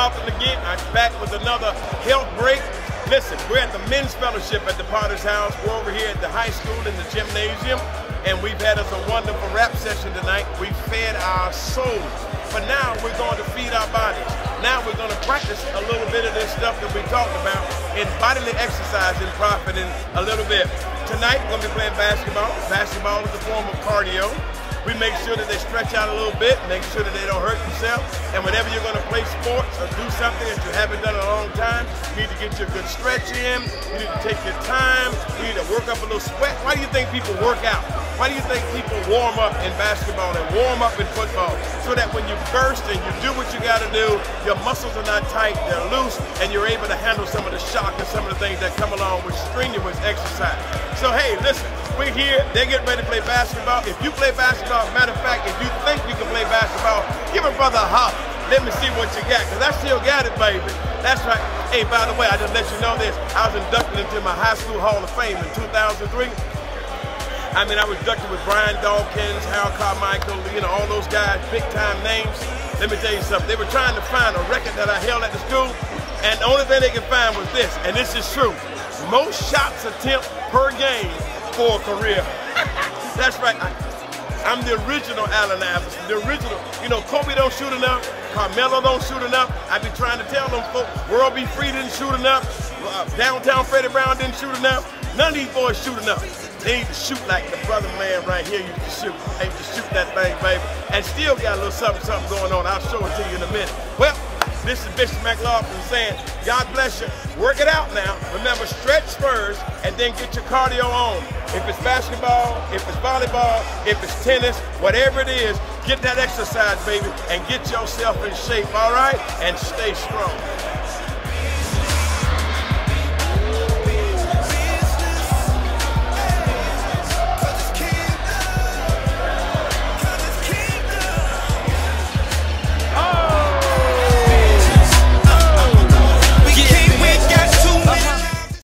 Again. I'm back with another health break. Listen, we're at the men's fellowship at the Potter's House. We're over here at the high school in the gymnasium, and we've had us a wonderful rap session tonight. We fed our souls. But now we're going to feed our bodies. Now we're going to practice a little bit of this stuff that we talked about in bodily exercise and profiting a little bit. Tonight we're going to be playing basketball. Basketball is a form of cardio. We make sure that they stretch out a little bit, make sure that they don't hurt themselves. And whenever you're going to play sports or do something that you haven't done in a long time, you need to get your good stretch in. You need to take your time. You need to work up a little sweat. Why do you think people work out? Why do you think people warm up in basketball and warm up in football? So that when you burst and you do what you got to do, your muscles are not tight, they're loose, and you're able to handle some of the shock and some of the things that come along with strenuous exercise. So hey, listen, we're here. They're getting ready to play basketball. If you play basketball, matter of fact, if you think you can play basketball, give a brother a holler. Let me see what you got, because I still got it, baby. That's right. Hey, by the way, I just let you know this. I was inducted into my high school Hall of Fame in 2003. I mean, I was inducted with Brian Dawkins, Harold Carmichael, you know, all those guys, big time names. Let me tell you something. They were trying to find a record that I held at the school, and the only thing they could find was this, and this is true. Most shots attempt per game for a career. That's right. I, I'm the original Allen Iverson, the original. You know, Kobe don't shoot enough, Carmelo don't shoot enough. I be trying to tell them folks, World B. Free didn't shoot enough, uh, Downtown Freddie Brown didn't shoot enough. None of these boys shoot enough. They need to shoot like the brother man right here used to shoot. They to shoot that thing, baby. And still got a little something, something going on. I'll show it to you in a minute. Well, this is Bishop McLaughlin saying, God bless you. Work it out now. Remember, stretch first and then get your cardio on. If it's basketball, if it's volleyball, if it's tennis, whatever it is, get that exercise, baby, and get yourself in shape, all right? And stay strong.